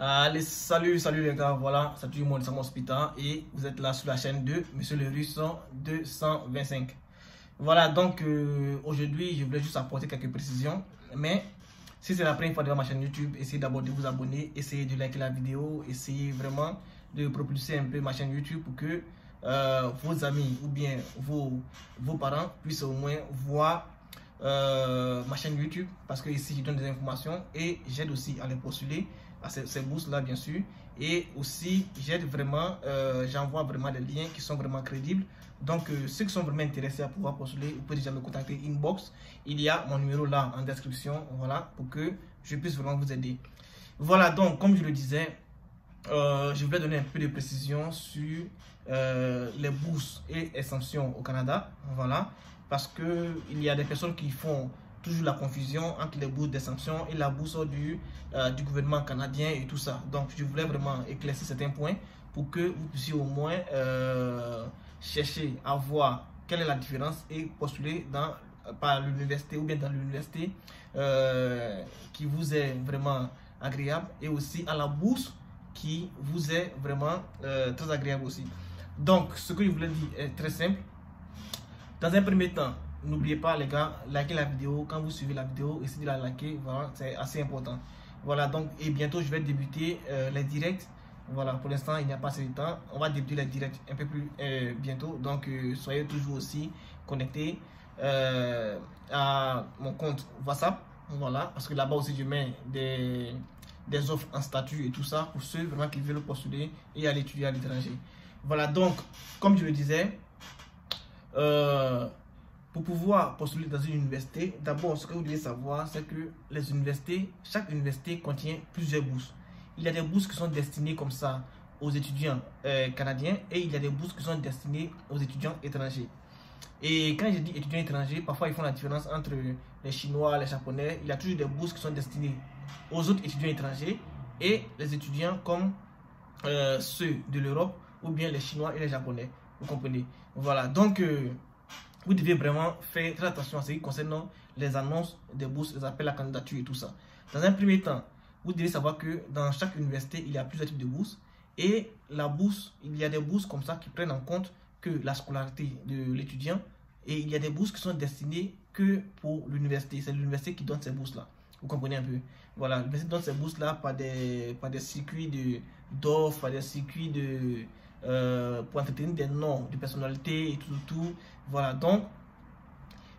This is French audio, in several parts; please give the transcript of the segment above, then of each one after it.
Allez, salut, salut les gars, voilà, c'est tout le monde, hospital et vous êtes là sur la chaîne de Monsieur le Russe 225. Voilà, donc euh, aujourd'hui, je voulais juste apporter quelques précisions, mais si c'est la première fois de ma chaîne YouTube, essayez d'abord de vous abonner, essayez de liker la vidéo, essayez vraiment de propulser un peu ma chaîne YouTube pour que euh, vos amis ou bien vos, vos parents puissent au moins voir euh, ma chaîne YouTube parce que ici je donne des informations et j'aide aussi à les postuler à ces, ces bourses là bien sûr. Et aussi j'aide vraiment euh, j'envoie vraiment des liens qui sont vraiment crédibles. Donc euh, ceux qui sont vraiment intéressés à pouvoir postuler vous pouvez déjà me contacter inbox. Il y a mon numéro là en description voilà pour que je puisse vraiment vous aider. Voilà donc comme je le disais je voulais donner un peu de précision sur les bourses et extensions au Canada voilà. Parce qu'il y a des personnes qui font toujours la confusion entre les bourses des sanctions et la bourse du, euh, du gouvernement canadien et tout ça. Donc, je voulais vraiment éclaircir certains points pour que vous puissiez au moins euh, chercher à voir quelle est la différence et postuler dans, par l'université ou bien dans l'université euh, qui vous est vraiment agréable et aussi à la bourse qui vous est vraiment très agréable aussi. Donc, ce que je voulais dire est très simple. Dans un premier temps, n'oubliez pas les gars, likez la vidéo. Quand vous suivez la vidéo, essayez de la liker. Voilà, c'est assez important. Voilà, donc, et bientôt, je vais débuter euh, les directs. Voilà, pour l'instant, il n'y a pas assez de temps. On va débuter les directs un peu plus euh, bientôt. Donc, euh, soyez toujours aussi connectés à mon compte WhatsApp. Voilà, parce que là-bas aussi, je mets des, des offres en statut et tout ça pour ceux vraiment qui veulent postuler et aller étudier à l'étranger. Voilà, donc, comme je le disais, pour pouvoir postuler dans une université, d'abord, ce que vous devez savoir, c'est que les universités, chaque université contient plusieurs bourses. Il y a des bourses qui sont destinées comme ça aux étudiants euh, canadiens et il y a des bourses qui sont destinées aux étudiants étrangers. Et quand je dis étudiants étrangers, parfois ils font la différence entre les Chinois, les Japonais. Il y a toujours des bourses qui sont destinées aux autres étudiants étrangers et les étudiants comme euh, ceux de l'Europe ou bien les Chinois et les Japonais. Vous comprenez? Voilà, donc euh, vous devez vraiment faire très attention à ce qui concerne les annonces des bourses, les appels à candidature et tout ça. Dans un premier temps, vous devez savoir que dans chaque université, il y a plusieurs types de bourses. Et la bourse, il y a des bourses comme ça qui prennent en compte que la scolarité de l'étudiant. Et il y a des bourses qui sont destinées que pour l'université. C'est l'université qui donne ces bourses-là. Vous comprenez un peu? Voilà, l'université donne ces bourses-là par des, par des circuits d'offres, par des circuits de euh, pour entretenir des noms de personnalités et tout, tout. Voilà, donc,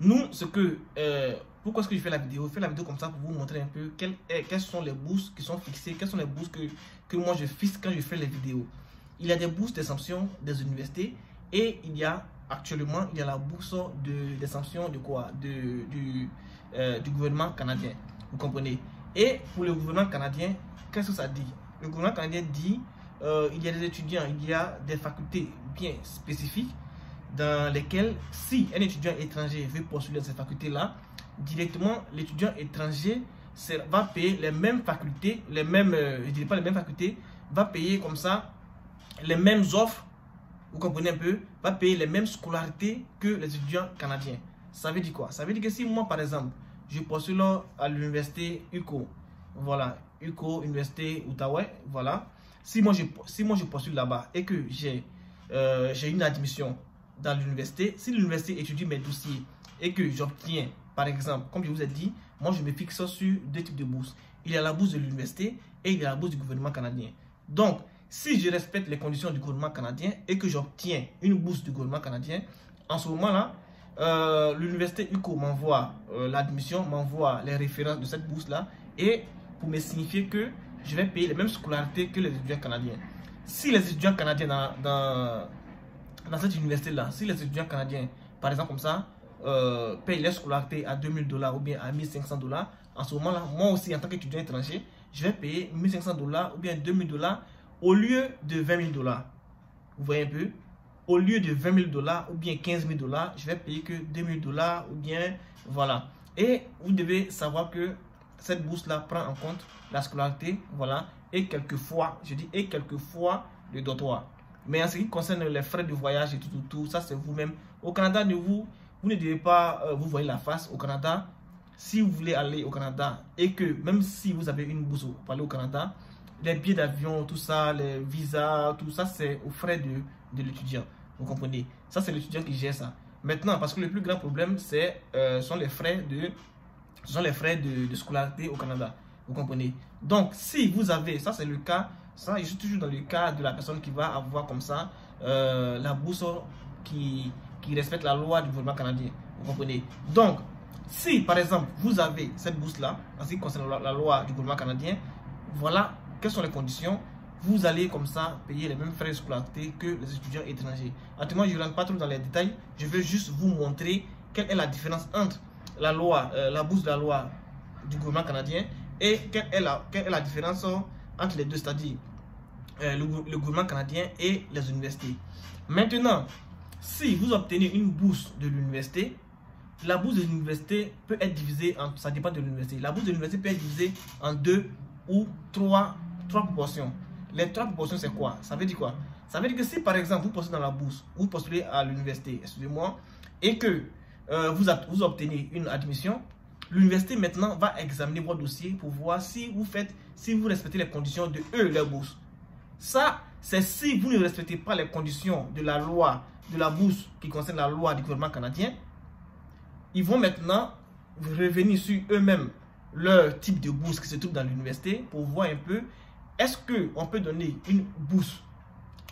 nous, ce que, euh, pourquoi est-ce que je fais la vidéo? Je fais la vidéo comme ça pour vous montrer un peu quelles, sont les bourses qui sont fixées, quelles sont les bourses que, que moi je fixe quand je fais les vidéos. Il y a des bourses d'exemption des universités et il y a actuellement, il y a la bourse de, de quoi? De, du, euh, du gouvernement canadien. Vous comprenez? Et pour le gouvernement canadien, qu'est-ce que ça dit? Le gouvernement canadien dit euh, il y a des étudiants, il y a des facultés bien spécifiques dans lesquelles, si un étudiant étranger veut postuler à ces facultés-là, directement, l'étudiant étranger va payer les mêmes facultés, les mêmes, euh, je dirais pas les mêmes facultés, va payer comme ça les mêmes offres, vous comprenez un peu, va payer les mêmes scolarités que les étudiants canadiens. Ça veut dire quoi? Ça veut dire que si moi, par exemple, je postule à l'université UCO, voilà, UCO, Université Outaouais, voilà, si moi je, si moi je postule là-bas et que j'ai euh, une admission dans l'université, si l'université étudie mes dossiers et que j'obtiens, par exemple, comme je vous ai dit, moi je me fixe sur deux types de bourses. Il y a la bourse de l'université et il y a la bourse du gouvernement canadien. Donc, si je respecte les conditions du gouvernement canadien et que j'obtiens une bourse du gouvernement canadien, en ce moment-là, euh, l'université UCO m'envoie euh, l'admission, m'envoie les références de cette bourse-là et pour me signifier que je vais payer les mêmes scolarités que les étudiants canadiens. Si les étudiants canadiens dans, cette université-là, si les étudiants canadiens, par exemple comme ça, euh, payent les scolarités à 2000 dollars ou bien à 1500 dollars, en ce moment-là, moi aussi en tant qu'étudiant étranger, je vais payer 1500 dollars ou bien 2000 dollars au lieu de 20 000 dollars. Vous voyez un peu? Au lieu de 20 000 dollars ou bien 15 000 dollars, je vais payer que 2000 dollars ou bien voilà. Et vous devez savoir que cette bourse-là prend en compte la scolarité, voilà, et quelquefois, je dis, et quelquefois le dortoir. Mais en ce qui concerne les frais de voyage et tout, tout, tout ça c'est vous-même. Au Canada, ne vous, vous ne devez pas euh, vous voyez la face. Au Canada, si vous voulez aller au Canada et que même si vous avez une bourse pour aller au Canada, les billets d'avion, tout ça, les visas, tout ça, c'est aux frais de, de l'étudiant. Vous comprenez? Ça, c'est l'étudiant qui gère ça. Maintenant, parce que le plus grand problème, c'est euh, sont les frais de, sont les frais de, scolarité au Canada. Vous comprenez Donc, si vous avez, ça c'est le cas, ça, je suis toujours dans le cas de la personne qui va avoir comme ça euh, la bourse qui, qui respecte la loi du gouvernement canadien. Vous comprenez Donc, si par exemple vous avez cette bourse-là, en ce qui concerne la, loi du gouvernement canadien, voilà quelles sont les conditions. Vous allez comme ça payer les mêmes frais de scolarité que les étudiants étrangers. Actuellement, je ne rentre pas trop dans les détails. Je veux juste vous montrer quelle est la différence entre la loi, euh, la bourse de la loi du gouvernement canadien et quelle est la, quelle est la différence entre les deux, c'est-à-dire euh, le, gouvernement canadien et les universités. Maintenant, si vous obtenez une bourse de l'université, la bourse de l'université peut être divisée en, ça dépend de l'université, la bourse de l'université peut être divisée en deux ou trois, trois proportions. Les trois proportions, c'est quoi? Ça veut dire quoi? Ça veut dire que si par exemple vous postulez dans la bourse, vous postulez à l'université, excusez-moi, et que euh, vous, obtenez une admission, l'université maintenant va examiner votre dossier pour voir si vous faites, si vous respectez les conditions de eux, leur bourse. Ça, c'est si vous ne respectez pas les conditions de la loi, de la bourse qui concerne la loi du gouvernement canadien, ils vont maintenant revenir sur eux-mêmes leur type de bourse qui se trouve dans l'université pour voir un peu est-ce qu'on peut donner une bourse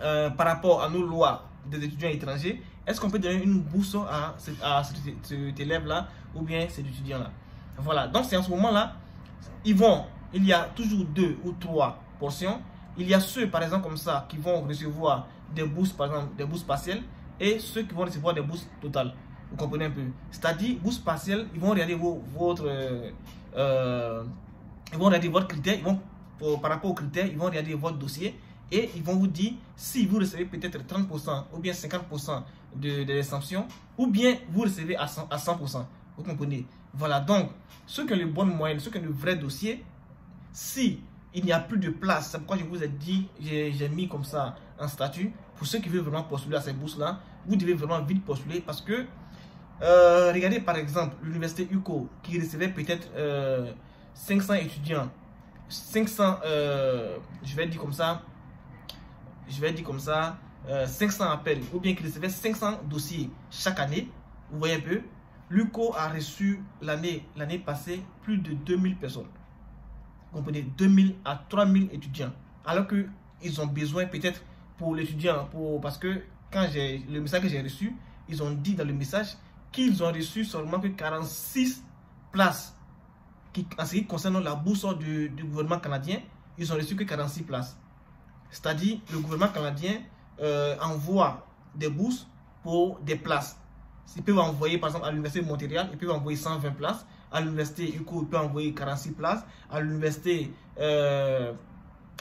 euh, par rapport à nos lois des étudiants étrangers Est-ce qu'on peut donner une bourse à, cet élève-là ou bien cet étudiant-là? Voilà, donc c'est en ce moment-là, ils vont, il y a toujours deux ou trois portions. Il y a ceux, par exemple, comme ça, qui vont recevoir des bourses, par exemple, des bourses partielles et ceux qui vont recevoir des bourses totales. Vous comprenez un peu? C'est-à-dire, bourse partielle, ils vont regarder votre, euh, euh, ils vont regarder votre critère, ils vont, par rapport aux critères, ils vont regarder votre dossier et ils vont vous dire si vous recevez peut-être 30% ou bien 50% de, de ou bien vous recevez à 100%, à 100%. Vous comprenez? Voilà, donc, ceux qui ont les bonnes moyennes, ceux qui ont le vrai dossier, si il n'y a plus de place, c'est pourquoi je vous ai dit, j'ai mis comme ça un statut, pour ceux qui veulent vraiment postuler à ces bourses-là, vous devez vraiment vite postuler parce que euh, regardez par exemple l'université UCO qui recevait peut-être 500 euh, étudiants, 500, euh, je vais dire comme ça, je vais dire comme ça, 500 appels ou bien qui recevait 500 dossiers chaque année. Vous voyez un peu, l'UCO a reçu l'année passée plus de 2000 personnes. Vous comprenez 2000 à 3000 étudiants. Alors qu'ils ont besoin peut-être pour l'étudiant, pour, parce que quand j'ai le message que j'ai reçu, ils ont dit dans le message qu'ils ont reçu seulement que 46 places. Qui, en ce qui concerne la bourse du, gouvernement canadien, ils ont reçu que 46 places. C'est-à-dire, le gouvernement canadien euh, envoie des bourses pour des places. Ils peuvent envoyer, par exemple, à l'Université de Montréal, ils peuvent envoyer 120 places. À l'Université UCO, ils peuvent envoyer 46 places. À l'Université euh,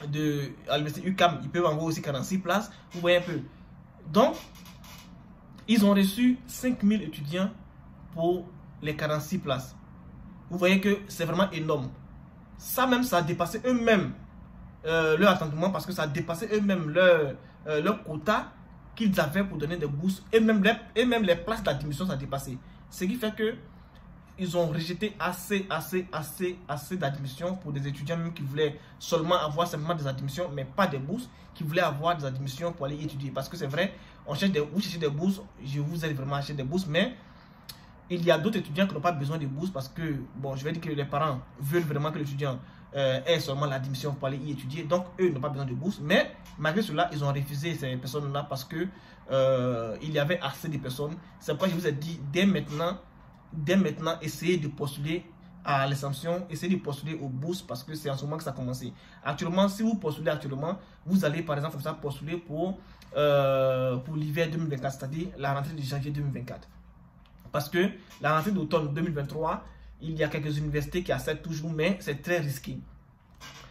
à l'Université UCAM, ils peuvent envoyer aussi 46 places. Vous voyez un peu. Donc, ils ont reçu 5000 étudiants pour les 46 places. Vous voyez que c'est vraiment énorme. Ça même, ça a dépassé eux-mêmes euh, leur attendement parce que ça a dépassé eux-mêmes leur, euh, leur quota qu'ils avaient pour donner des bourses. Et même les, et même les places d'admission, ça a dépassé. Ce qui fait que ils ont rejeté assez, assez, assez, assez d'admissions pour des étudiants même qui voulaient seulement avoir simplement des admissions, mais pas des bourses, qui voulaient avoir des admissions pour aller étudier. Parce que c'est vrai, on cherche des, vous cherchez des bourses, je vous aide vraiment à acheter des bourses, mais il y a d'autres étudiants qui n'ont pas besoin de bourses parce que, bon, je vais dire que les parents veulent vraiment que l'étudiant euh, ait seulement l'admission pour aller y étudier, donc eux n'ont pas besoin de bourse, mais malgré cela, ils ont refusé ces personnes-là parce que euh, il y avait assez de personnes. C'est pourquoi je vous ai dit, dès maintenant, dès maintenant, essayez de postuler à l'exemption, essayez de postuler aux bourses parce que c'est en ce moment que ça a commencé. Actuellement, si vous postulez actuellement, vous allez par exemple ça postuler pour, euh, pour l'hiver 2024, c'est-à-dire la rentrée de janvier 2024. Parce que la rentrée d'automne 2023, il y a quelques universités qui acceptent toujours, mais c'est très risqué.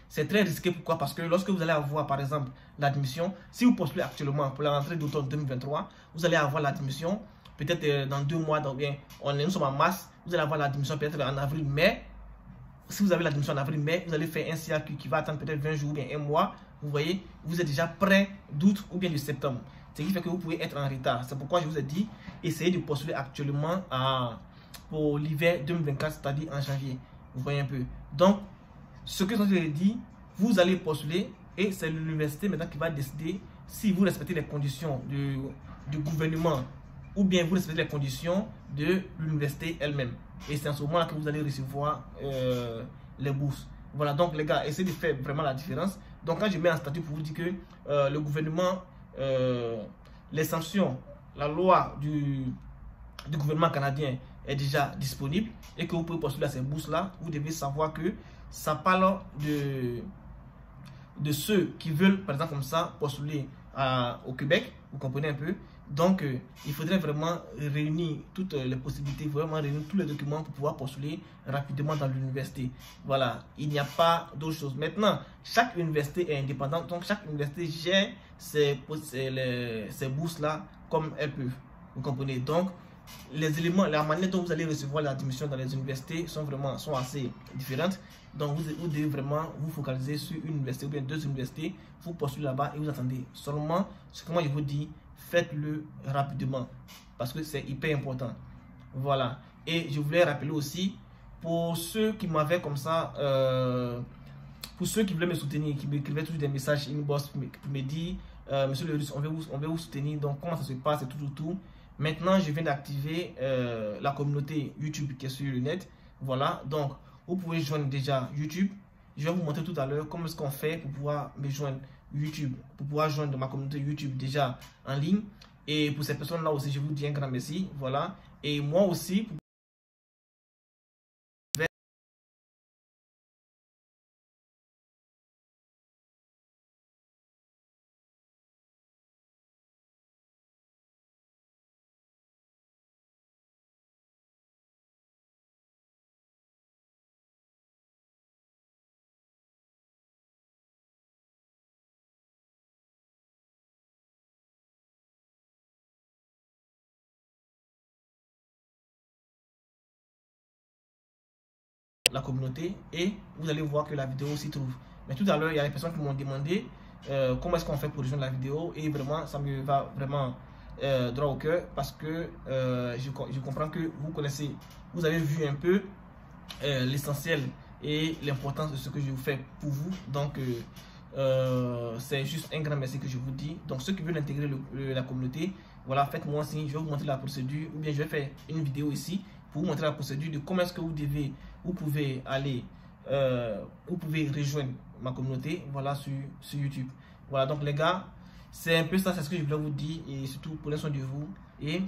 C'est très risqué, pourquoi? Parce que lorsque vous allez avoir, par exemple, l'admission, si vous postulez actuellement pour la rentrée d'automne 2023, vous allez avoir l'admission, peut-être euh, dans deux mois, donc bien, on est, nous sommes en mars, vous allez avoir l'admission peut-être en avril-mai. Si vous avez l'admission en avril-mai, vous allez faire un circuit qui va attendre peut-être 20 jours ou bien un mois. Vous voyez, vous êtes déjà prêt d'août ou bien de septembre. Ce qui fait que vous pouvez être en retard. C'est pourquoi je vous ai dit, essayez de postuler actuellement à, pour l'hiver 2024, c'est-à-dire en janvier. Vous voyez un peu. Donc, ce que je vous dit, vous allez postuler et c'est l'université maintenant qui va décider si vous respectez les conditions du, du gouvernement ou bien vous respectez les conditions de l'université elle-même. Et c'est en ce moment-là que vous allez recevoir euh, les bourses. Voilà, donc les gars, essayez de faire vraiment la différence. Donc quand je mets un statut pour vous dire que euh, le gouvernement, euh, les sanctions, la loi du, du gouvernement canadien est déjà disponible et que vous pouvez postuler à ces bourses-là, vous devez savoir que ça parle de, de ceux qui veulent, par exemple comme ça, postuler à, au Québec, vous comprenez un peu? Donc, euh, il faudrait vraiment réunir toutes les possibilités, vraiment réunir tous les documents pour pouvoir postuler rapidement dans l'université. Voilà, il n'y a pas d'autre chose. Maintenant, chaque université est indépendante, donc chaque université gère ses, ses, ses bourses-là comme elles peuvent. Vous comprenez? Donc, les éléments, la manière dont vous allez recevoir l'admission dans les universités sont vraiment sont assez différentes. Donc, vous, devez vraiment vous focaliser sur une université ou bien deux universités. Vous postulez là-bas et vous attendez. Seulement, ce que moi je vous dis, faites-le rapidement parce que c'est hyper important. Voilà. Et je voulais rappeler aussi pour ceux qui m'avaient comme ça, euh, pour ceux qui voulaient me soutenir, qui m'écrivaient toujours des messages inbox pour me dire, euh, Monsieur le Russe, on veut, vous, on veut vous soutenir. Donc, comment ça se passe et tout, tout, tout? Maintenant, je viens d'activer euh, la communauté YouTube qui est sur le net. Voilà, donc vous pouvez joindre déjà YouTube. Je vais vous montrer tout à l'heure comment est-ce qu'on fait pour pouvoir me joindre YouTube, pour pouvoir joindre ma communauté YouTube déjà en ligne. Et pour ces personnes-là aussi, je vous dis un grand merci. Voilà. Et moi aussi, la communauté et vous allez voir que la vidéo s'y trouve. Mais tout à l'heure, il y a des personnes qui m'ont demandé euh, comment est-ce qu'on fait pour rejoindre la vidéo et vraiment, ça me va vraiment euh, droit au cœur parce que euh, je, je, comprends que vous connaissez, vous avez vu un peu l'essentiel et l'importance de ce que je vous fais pour vous. Donc, c'est juste un grand merci que je vous dis. Donc, ceux qui veulent intégrer la communauté, voilà, faites-moi signe, je vais vous montrer la procédure ou bien je vais faire une vidéo ici pour vous montrer la procédure de comment est-ce que vous devez, vous pouvez aller, euh, vous pouvez rejoindre ma communauté, voilà, sur, sur YouTube. Voilà, donc les gars, c'est un peu ça, c'est ce que je voulais vous dire, et surtout pour soin de vous, et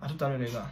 à tout à l'heure les gars.